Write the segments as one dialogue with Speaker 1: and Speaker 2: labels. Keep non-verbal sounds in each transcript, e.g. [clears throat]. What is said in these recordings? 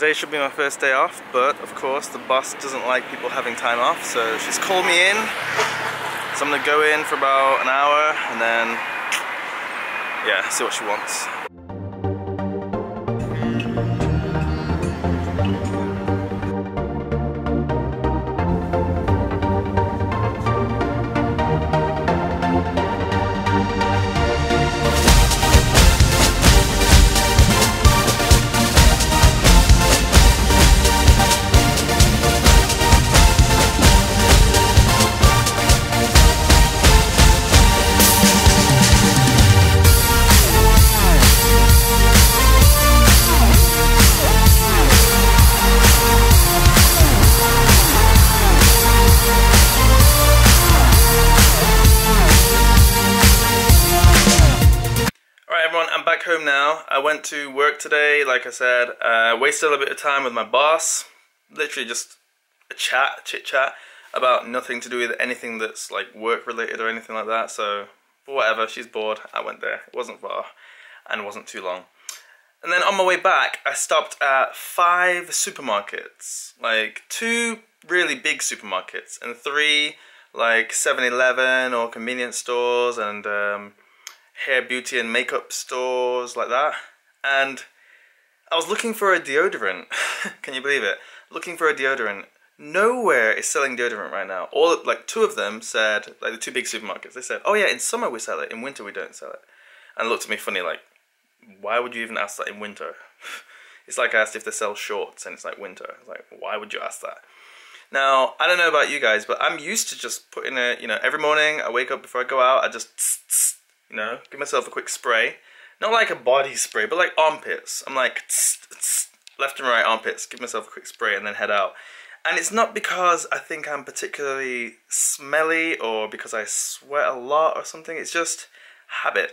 Speaker 1: today should be my first day off, but of course the boss doesn't like people having time off, so she's called me in. So I'm gonna go in for about an hour and then, yeah, see what she wants. Home now. I went to work today, like I said. Uh, wasted a little bit of time with my boss. Literally just a chat, chit chat about nothing to do with anything that's like work related or anything like that. So, whatever, she's bored. I went there. It wasn't far and wasn't too long. And then on my way back, I stopped at five supermarkets. Like two really big supermarkets and three like 7-Eleven or convenience stores and um, hair, beauty, and makeup stores like that. And I was looking for a deodorant. [laughs] Can you believe it? Looking for a deodorant. Nowhere is selling deodorant right now. All like two of them said, like the two big supermarkets, they said, "Oh yeah, in summer we sell it. In winter we don't sell it." And looked at me funny, like, "Why would you even ask that in winter?" [laughs] it's like I asked if they sell shorts, and it's like winter. It's like, why would you ask that? Now, I don't know about you guys, but I'm used to just putting it, you know, every morning I wake up before I go out, I just tss, tss, you know, give myself a quick spray. Not like a body spray, but like armpits. I'm like, tss, tss, left and right armpits, give myself a quick spray and then head out. And it's not because I think I'm particularly smelly or because I sweat a lot or something, it's just habit.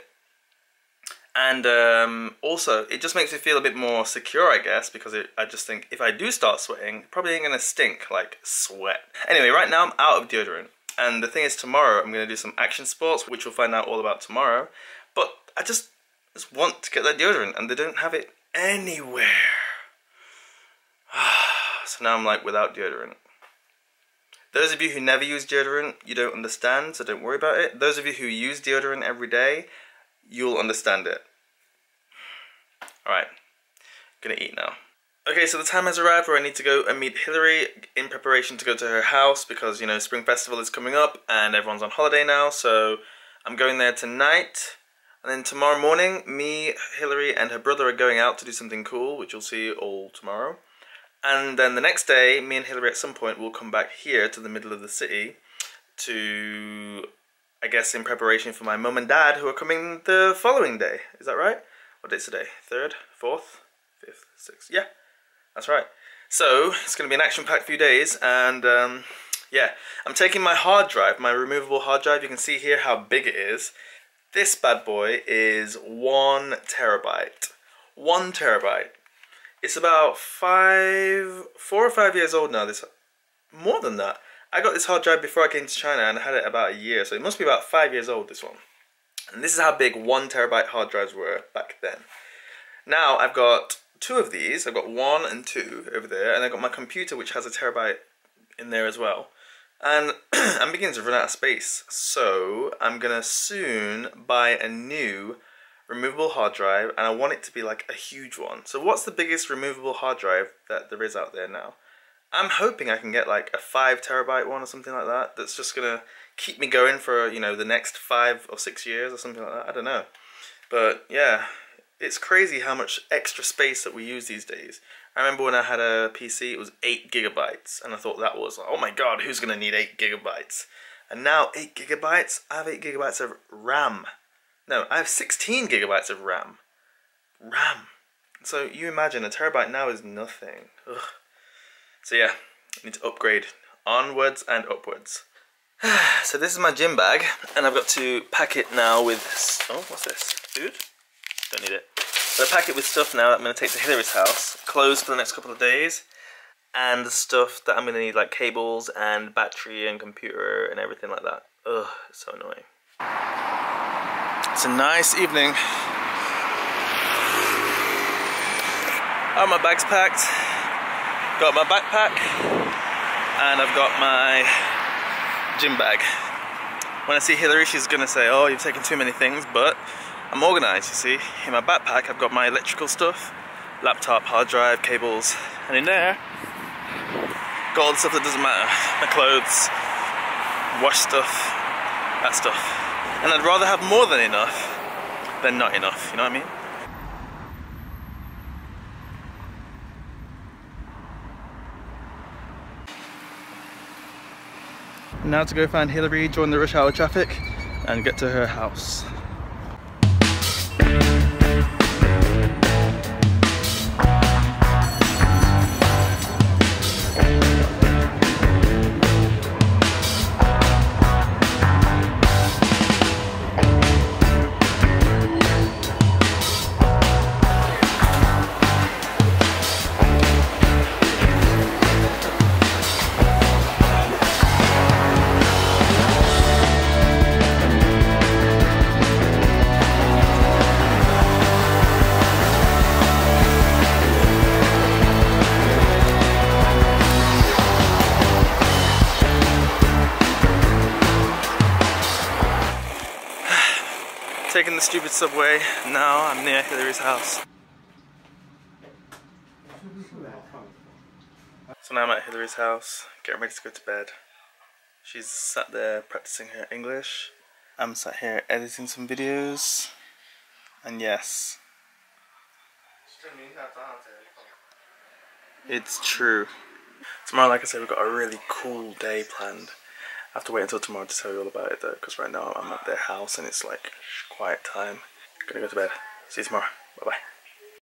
Speaker 1: And um, also, it just makes me feel a bit more secure, I guess, because it, I just think if I do start sweating, probably ain't gonna stink like sweat. Anyway, right now I'm out of deodorant. And the thing is, tomorrow I'm going to do some action sports, which we'll find out all about tomorrow. But I just, just want to get that deodorant, and they don't have it anywhere. [sighs] so now I'm like without deodorant. Those of you who never use deodorant, you don't understand, so don't worry about it. Those of you who use deodorant every day, you'll understand it. Alright, gonna eat now. Okay, so the time has arrived where I need to go and meet Hillary in preparation to go to her house because, you know, Spring Festival is coming up and everyone's on holiday now, so I'm going there tonight. And then tomorrow morning, me, Hillary, and her brother are going out to do something cool, which you'll see all tomorrow. And then the next day, me and Hillary at some point will come back here to the middle of the city to, I guess, in preparation for my mum and dad who are coming the following day. Is that right? What day's today? Third? Fourth? Fifth? Sixth? Yeah. That's right. So, it's going to be an action-packed few days, and um, yeah, I'm taking my hard drive, my removable hard drive. You can see here how big it is. This bad boy is one terabyte. One terabyte. It's about five, four or five years old now. This, more than that. I got this hard drive before I came to China and I had it about a year, so it must be about five years old, this one. And this is how big one terabyte hard drives were back then. Now I've got two of these. I've got one and two over there, and I've got my computer which has a terabyte in there as well. And [clears throat] I'm beginning to run out of space, so I'm gonna soon buy a new removable hard drive, and I want it to be like a huge one. So what's the biggest removable hard drive that there is out there now? I'm hoping I can get like a five terabyte one or something like that. That's just gonna keep me going for you know the next five or six years or something like that. I don't know, but yeah, it's crazy how much extra space that we use these days. I remember when I had a PC, it was 8 gigabytes, and I thought that was, oh my god, who's going to need 8 gigabytes? And now 8 gigabytes, I have 8 gigabytes of RAM. No, I have 16 gigabytes of RAM. RAM. So you imagine, a terabyte now is nothing. Ugh. So yeah, I need to upgrade onwards and upwards. [sighs] so this is my gym bag, and I've got to pack it now with, oh, what's this, food? Don't need it. So I pack it with stuff now that I'm going to take to Hillary's house, clothes for the next couple of days, and the stuff that I'm going to need like cables and battery and computer and everything like that. Ugh, it's so annoying. It's a nice evening. Oh, my bag's packed. Got my backpack and I've got my gym bag. When I see Hillary, she's gonna say, oh, you've taken too many things, but I'm organized, you see. In my backpack, I've got my electrical stuff, laptop, hard drive, cables, and in there, got all the stuff that doesn't matter. My clothes, wash stuff, that stuff. And I'd rather have more than enough than not enough, you know what I mean? Now to go find Hillary, join the rush hour traffic, and get to her house. Taking the stupid subway. Now I'm near Hillary's house. So now I'm at Hillary's house, getting ready to go to bed. She's sat there practicing her English. I'm sat here editing some videos. And yes. It's true. Tomorrow, like I said, we've got a really cool day planned. I have to wait until tomorrow to tell you all about it though, because right now I'm at their house and it's like quiet time. Gonna go to bed. See you tomorrow. Bye bye.